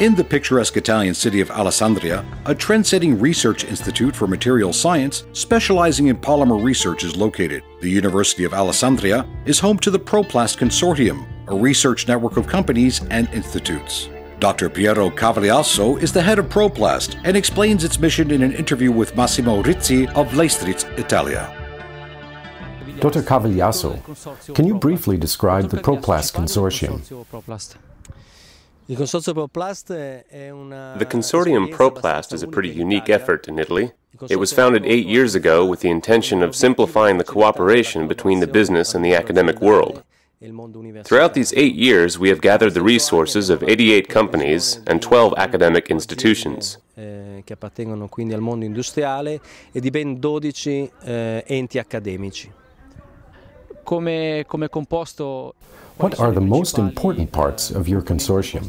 In the picturesque Italian city of Alessandria, a trend-setting research institute for material science specializing in polymer research is located. The University of Alessandria is home to the ProPlast Consortium, a research network of companies and institutes. Dr. Piero Cavagliasso is the head of ProPlast and explains its mission in an interview with Massimo Rizzi of Leistritz, Italia. Dr. Cavagliasso, can you briefly describe the ProPlast Consortium? The consortium ProPlast is a pretty unique effort in Italy. It was founded eight years ago with the intention of simplifying the cooperation between the business and the academic world. Throughout these eight years, we have gathered the resources of 88 companies and 12 academic institutions. che appartengono quindi al mondo industriale e di ben 12 enti accademici. Come, come composto what are the most important parts of your consortium?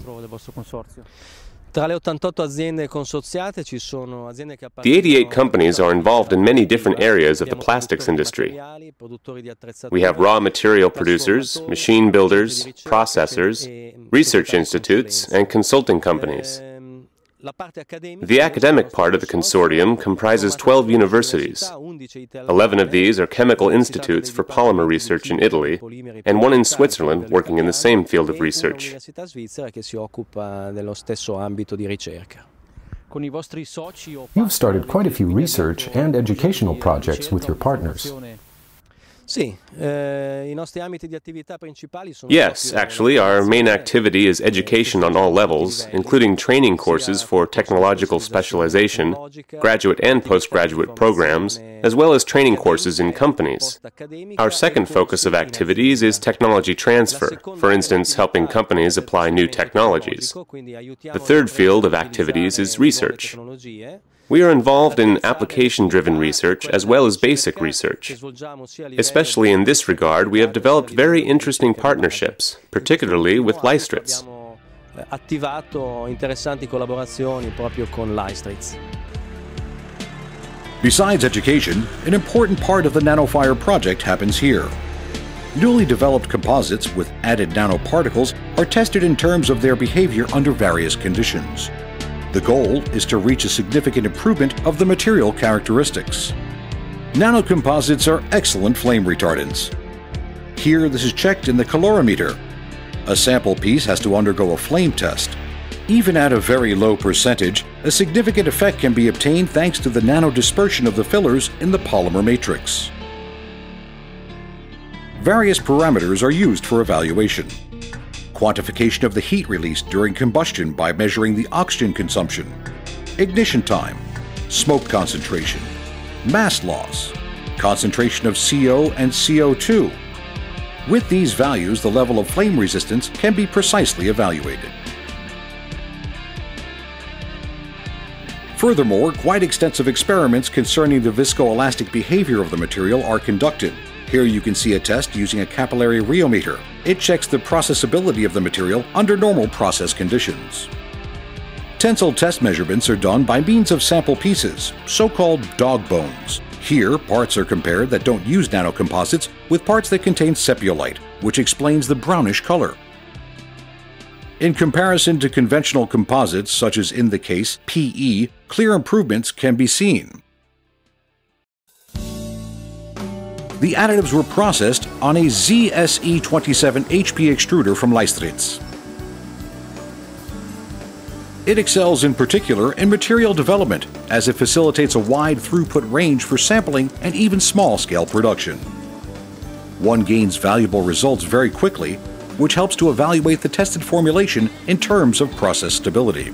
The 88 companies are involved in many different areas of the plastics industry. We have raw material producers, machine builders, processors, research institutes, and consulting companies. The academic part of the consortium comprises 12 universities. 11 of these are chemical institutes for polymer research in Italy, and one in Switzerland working in the same field of research. You've started quite a few research and educational projects with your partners. Eh, yes, actually, our main activity is education on all levels, including training courses for technological specialization, graduate and postgraduate programs, as well as training courses in companies. Our second focus of activities is technology transfer, for instance, helping companies apply new technologies. The third field of activities is research. We are involved in application-driven research as well as basic research. Especially in this regard, we have developed very interesting partnerships, particularly with Leistritz. Besides education, an important part of the NanoFire project happens here. Newly developed composites with added nanoparticles are tested in terms of their behavior under various conditions. The goal is to reach a significant improvement of the material characteristics. Nanocomposites are excellent flame retardants. Here, this is checked in the calorimeter. A sample piece has to undergo a flame test. Even at a very low percentage, a significant effect can be obtained thanks to the nanodispersion of the fillers in the polymer matrix. Various parameters are used for evaluation quantification of the heat released during combustion by measuring the oxygen consumption, ignition time, smoke concentration, mass loss, concentration of CO and CO2. With these values, the level of flame resistance can be precisely evaluated. Furthermore, quite extensive experiments concerning the viscoelastic behavior of the material are conducted. Here you can see a test using a capillary rheometer. It checks the processability of the material under normal process conditions. Tensile test measurements are done by means of sample pieces, so-called dog bones. Here, parts are compared that don't use nanocomposites with parts that contain sepiolite, which explains the brownish color. In comparison to conventional composites, such as in the case PE, clear improvements can be seen. The additives were processed on a ZSE27 HP extruder from Leistritz. It excels in particular in material development as it facilitates a wide throughput range for sampling and even small-scale production. One gains valuable results very quickly, which helps to evaluate the tested formulation in terms of process stability.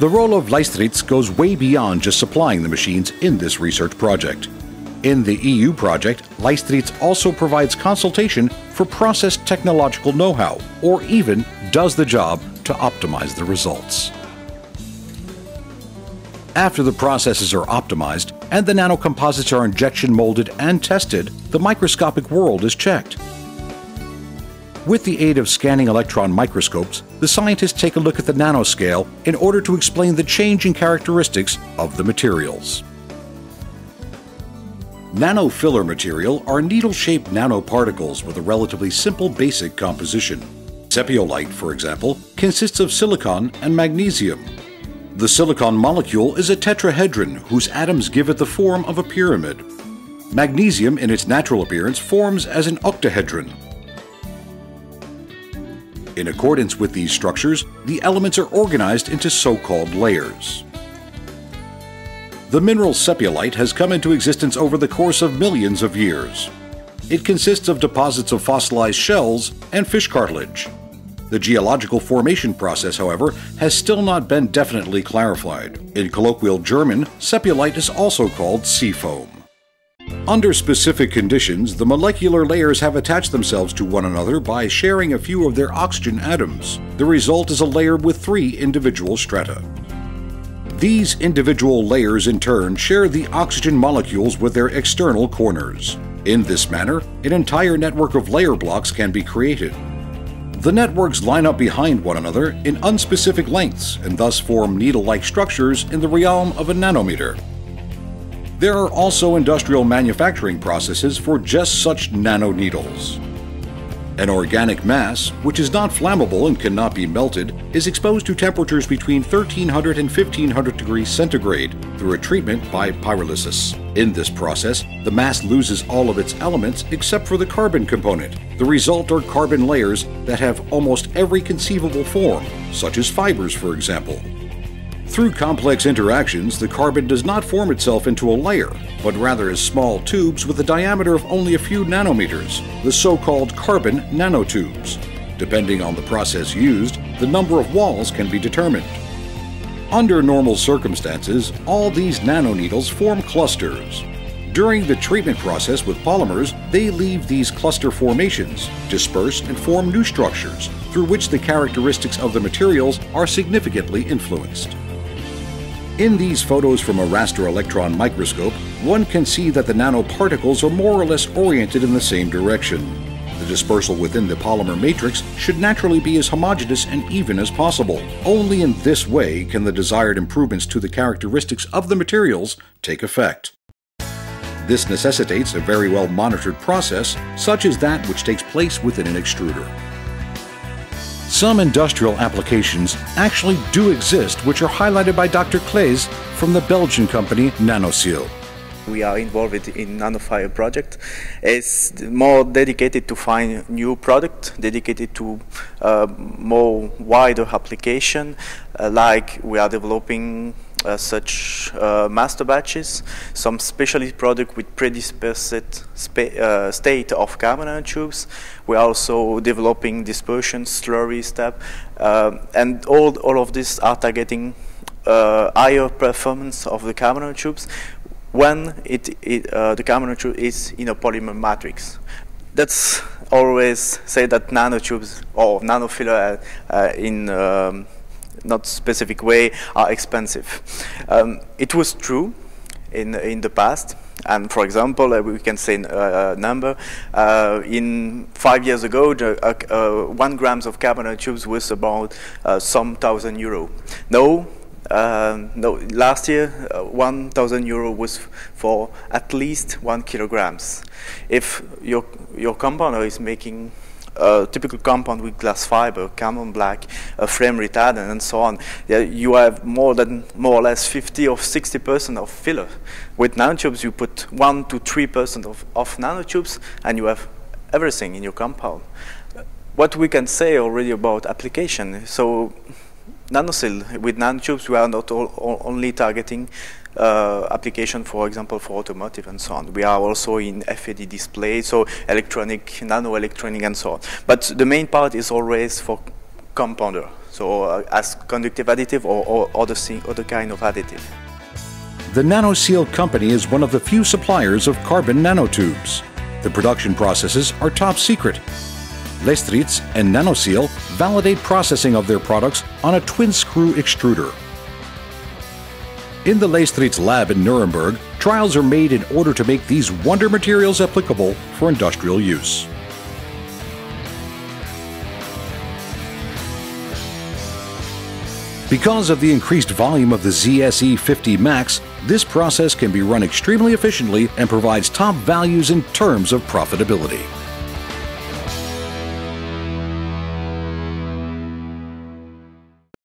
The role of Leistritz goes way beyond just supplying the machines in this research project. In the EU project, Leistritz also provides consultation for process technological know-how, or even does the job to optimize the results. After the processes are optimized and the nanocomposites are injection molded and tested, the microscopic world is checked. With the aid of scanning electron microscopes, the scientists take a look at the nanoscale in order to explain the changing characteristics of the materials. Nanofiller material are needle-shaped nanoparticles with a relatively simple basic composition. Sepiolite, for example, consists of silicon and magnesium. The silicon molecule is a tetrahedron whose atoms give it the form of a pyramid. Magnesium, in its natural appearance, forms as an octahedron. In accordance with these structures, the elements are organized into so-called layers. The mineral sepiolite has come into existence over the course of millions of years. It consists of deposits of fossilized shells and fish cartilage. The geological formation process, however, has still not been definitely clarified. In colloquial German, sepiolite is also called sea foam. Under specific conditions, the molecular layers have attached themselves to one another by sharing a few of their oxygen atoms. The result is a layer with three individual strata. These individual layers in turn share the oxygen molecules with their external corners. In this manner, an entire network of layer blocks can be created. The networks line up behind one another in unspecific lengths and thus form needle-like structures in the realm of a nanometer. There are also industrial manufacturing processes for just such nanoneedles. An organic mass, which is not flammable and cannot be melted, is exposed to temperatures between 1300 and 1500 degrees centigrade through a treatment by pyrolysis. In this process, the mass loses all of its elements except for the carbon component. The result are carbon layers that have almost every conceivable form, such as fibers, for example. Through complex interactions, the carbon does not form itself into a layer, but rather as small tubes with a diameter of only a few nanometers, the so-called carbon nanotubes. Depending on the process used, the number of walls can be determined. Under normal circumstances, all these nanoneedles form clusters. During the treatment process with polymers, they leave these cluster formations, disperse and form new structures, through which the characteristics of the materials are significantly influenced. In these photos from a raster electron microscope, one can see that the nanoparticles are more or less oriented in the same direction. The dispersal within the polymer matrix should naturally be as homogeneous and even as possible. Only in this way can the desired improvements to the characteristics of the materials take effect. This necessitates a very well monitored process, such as that which takes place within an extruder. Some industrial applications actually do exist, which are highlighted by Dr. Claes from the Belgian company Nanocyl. We are involved in NanoFire project. It's more dedicated to find new product, dedicated to uh, more wider application, uh, like we are developing uh, such uh, master batches, some specialty product with predispersed uh, state of carbon nanotubes. We're also developing dispersion slurry step, uh, and all, all of these are targeting uh, higher performance of the carbon nanotubes when it, it uh, the carbon nanotube is in a polymer matrix. That's always say that nanotubes or nanofiller in um, not specific way are expensive. Um, it was true in in the past. And for example, uh, we can say uh, a number. Uh, in five years ago, the, uh, uh, one grams of carbon nanotubes was about uh, some thousand euro. Now, Um, no, last year, uh, 1,000 euro was for at least one kilograms. If your your compounder is making a typical compound with glass fiber, carbon black, a flame retardant, and so on, yeah, you have more than more or less 50 or 60 percent of filler. With nanotubes, you put one to three percent of, of nanotubes, and you have everything in your compound. What we can say already about application, so Nanocyl, with nanotubes, we are not all, only targeting uh, application, for example, for automotive and so on. We are also in FED display, so electronic, nano-electronic and so on. But the main part is always for compounder, so uh, as conductive additive or, or other, other kind of additive. The Nanocyl company is one of the few suppliers of carbon nanotubes. The production processes are top secret. Leistritz and Nanocyl validate processing of their products on a twin-screw extruder. In the Leistritz lab in Nuremberg, trials are made in order to make these wonder materials applicable for industrial use. Because of the increased volume of the ZSE 50 MAXX, this process can be run extremely efficiently and provides top values in terms of profitability.